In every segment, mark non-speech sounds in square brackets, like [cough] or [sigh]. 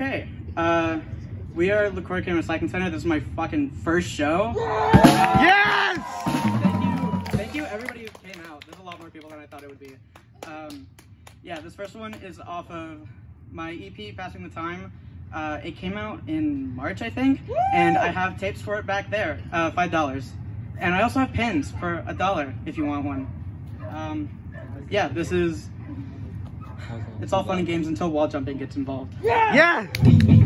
Okay, uh, we are LaCroix Can Recycling Center. This is my fucking first show. Yes! Thank you, thank you everybody who came out. There's a lot more people than I thought it would be. Um, yeah, this first one is off of my EP, Passing the Time. Uh, it came out in March, I think, Woo! and I have tapes for it back there, uh, $5. And I also have pins for a dollar if you want one. Um, yeah, this is it's all fun and games until wall jumping gets involved. Yeah! Yeah!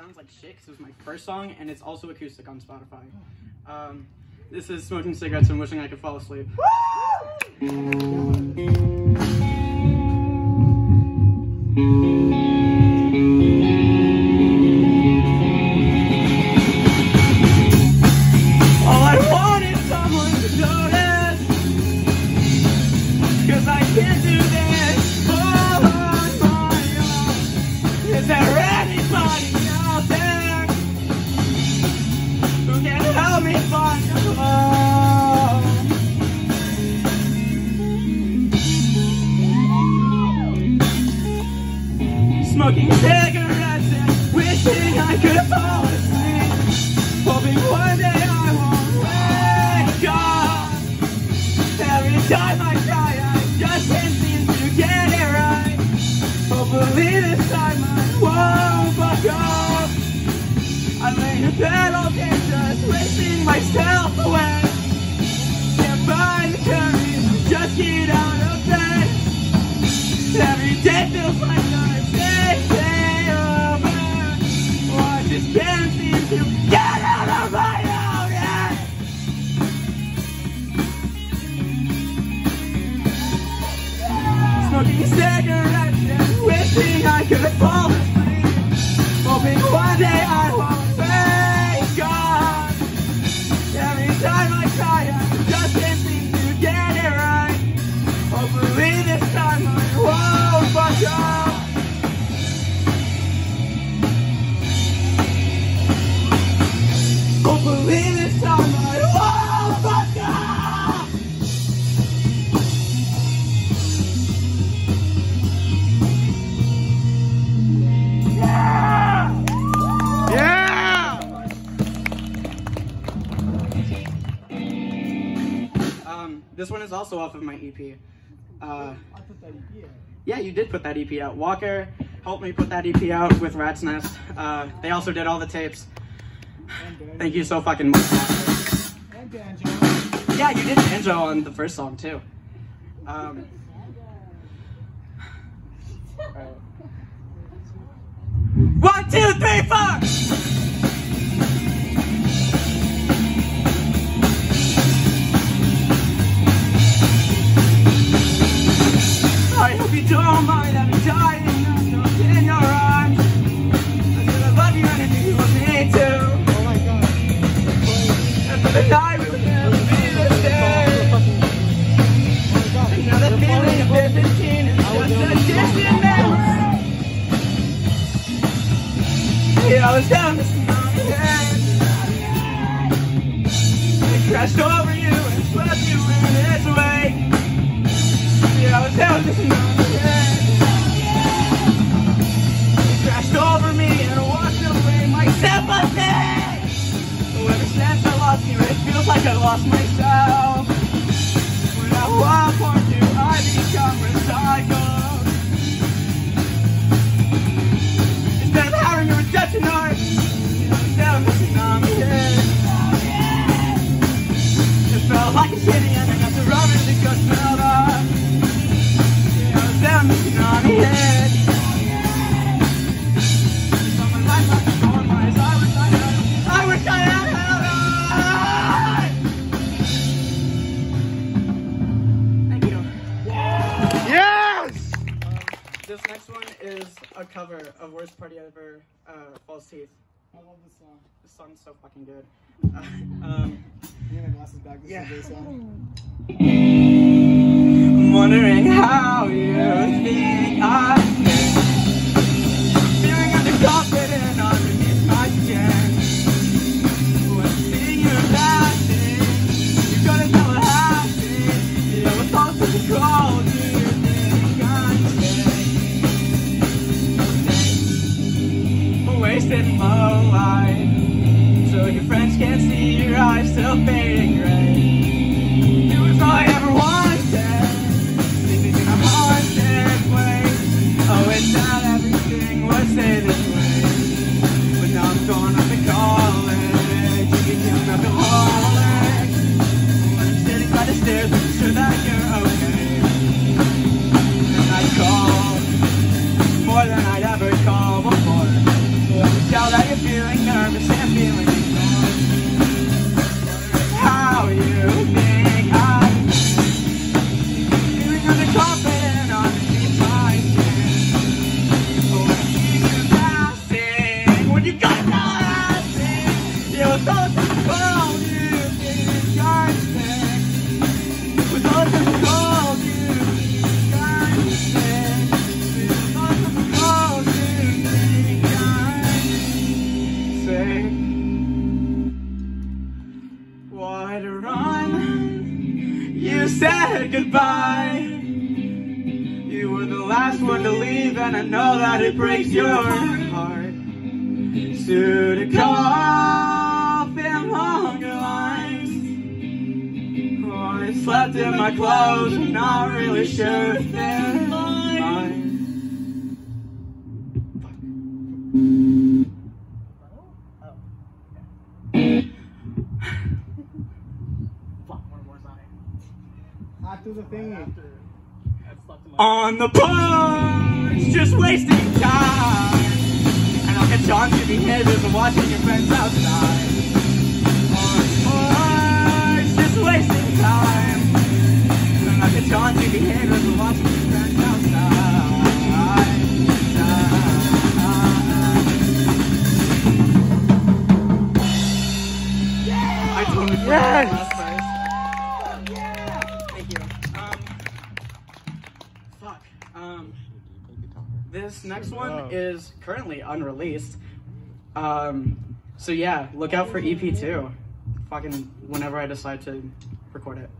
sounds like shit because it was my first song, and it's also acoustic on Spotify. Um, this is Smoking Cigarettes and Wishing I Could Fall Asleep. Woo! Hey! EP. Uh, I put that EP yeah, you did put that EP out. Walker helped me put that EP out with Rat's Nest. Uh, they also did all the tapes. Thank you so fucking much. Yeah, you did banjo on the first song too. Um. One, two, three, four. I hope you don't mind I'm dying in your arms. I said I love you and you love me too. Oh my god. Be the same. Feeling of falling above. Byzantine is just a distant memory. Yeah, I was down to. It crashed over you and swept you in its wake. Feels like I lost myself. When I walk on you, I become recycled. Instead of having a redemption arc, instead of looking on head. It felt like a shitty ending rubbing the guts smelled off. Yeah, I was down looking on me This next one is a cover of Worst Party Ever, uh, False Teeth. I love this song. This song's so fucking good. [laughs] Uh, um, need my glasses back. This Yeah. is a song. [laughs] I'm wondering how you think I said goodbye. You were the last one to leave, and I know that it breaks your heart. So to call them longer lines. Oh, I slept in my clothes, I'm not really sure if they're The thingy. on the porch, just wasting time. And I'll catch on to behaviors of watching your friends outside. On the porch, just wasting time. And I'll catch on to behaviors of watching next one Oh. is currently unreleased. Um, so yeah, look out for EP2. Fucking whenever I decide to record it.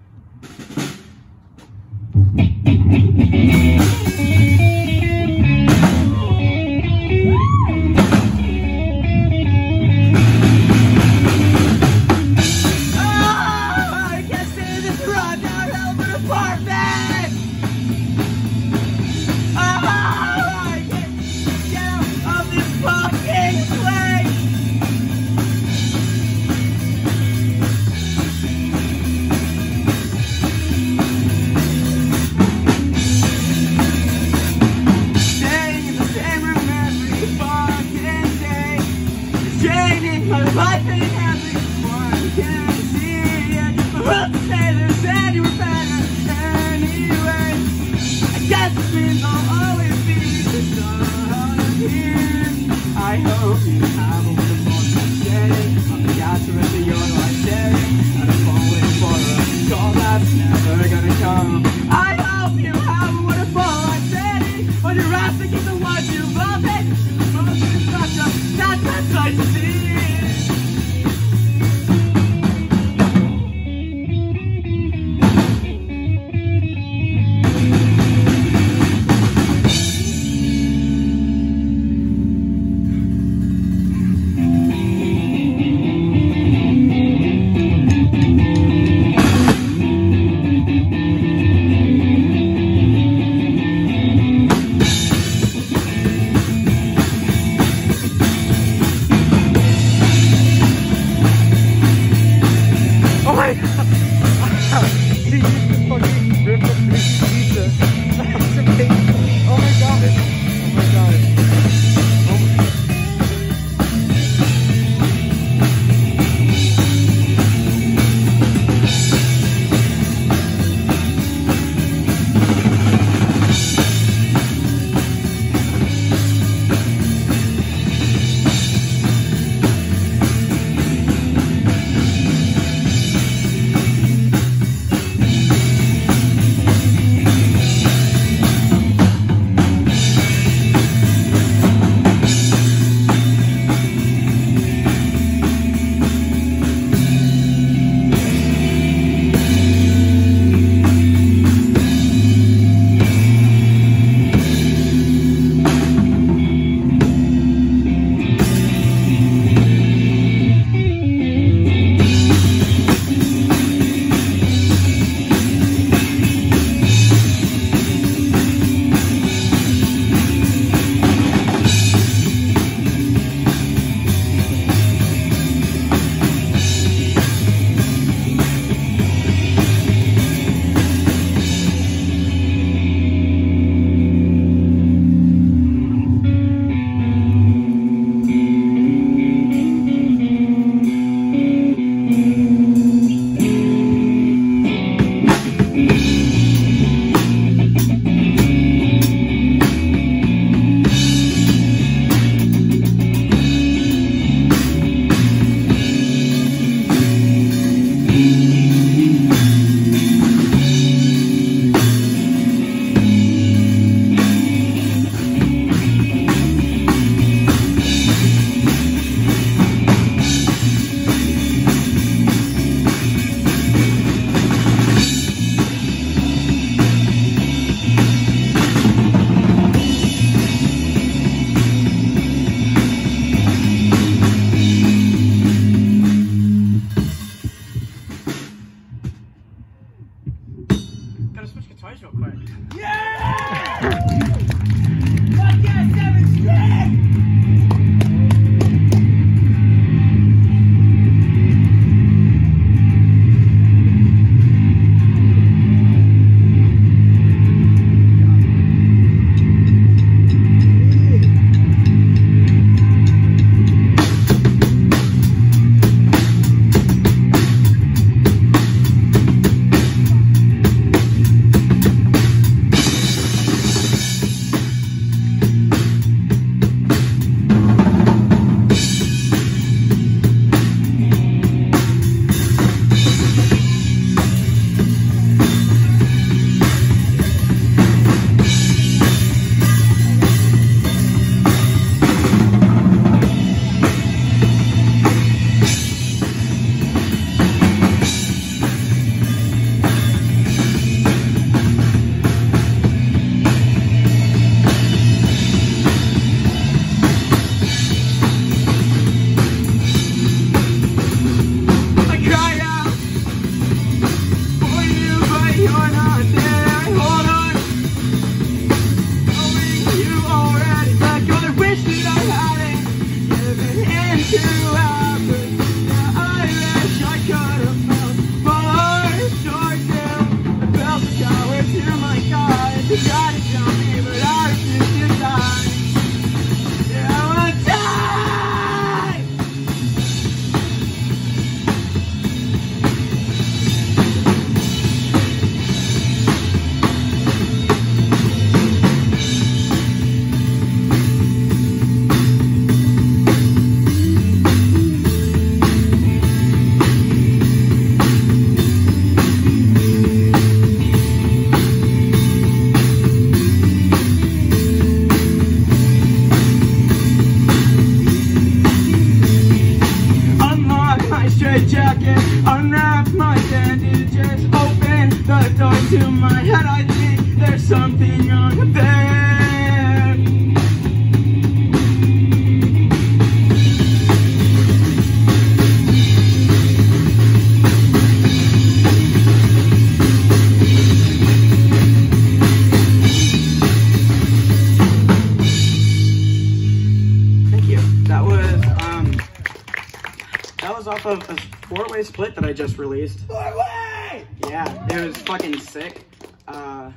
Of a four-way split that I just released. Four-way! Yeah, it was fucking sick. Uh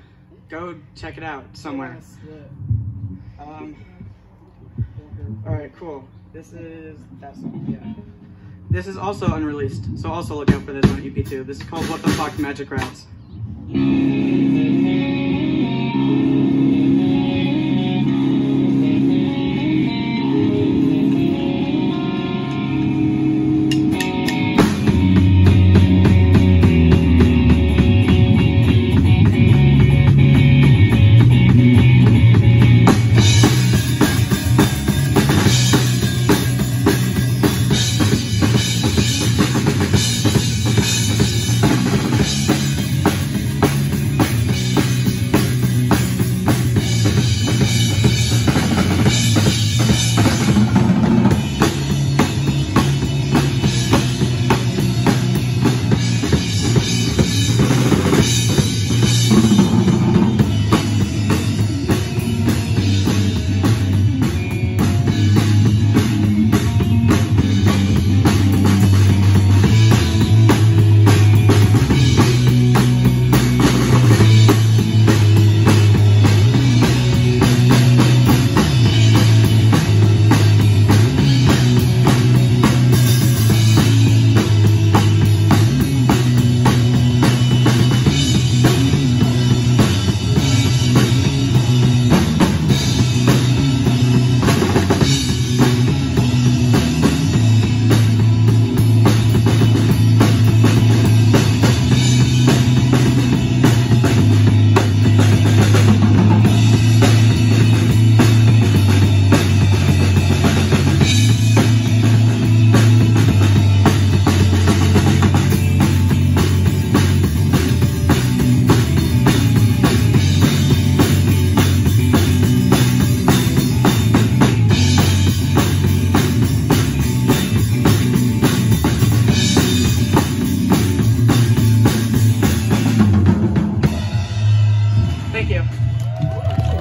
go check it out somewhere. Um Alright, cool. This is that song, yeah. This is also unreleased, so also look out for this on EP2. This is called What the Fuck Magic Rats.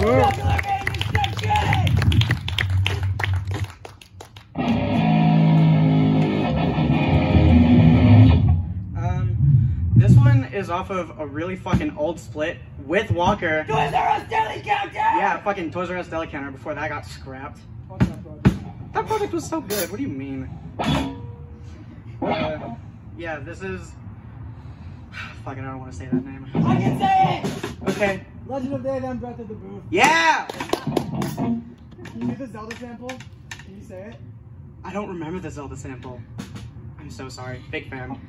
Um, this one is off of a really fucking old split with Walker. Toys R Us Deli Counter! Yeah, fucking Toys R Us Deli Counter before that got scrapped. That project. That project was so good. What do you mean? Uh, yeah, this is. [sighs] Fucking, I don't want to say that name. I can say it! Okay. Legend of Day, then Breath of the Booth. Yeah! Can you do the Zelda sample? Can you say it? I don't remember the Zelda sample. I'm so sorry. Big fan.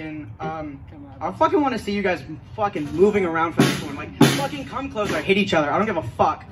Fucking, um, I fucking want to see you guys fucking moving around for this one. Like, fucking come closer, hit each other. I don't give a fuck.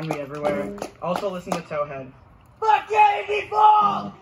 Find me everywhere. Also listen to Towhead. Fuck yeah, people!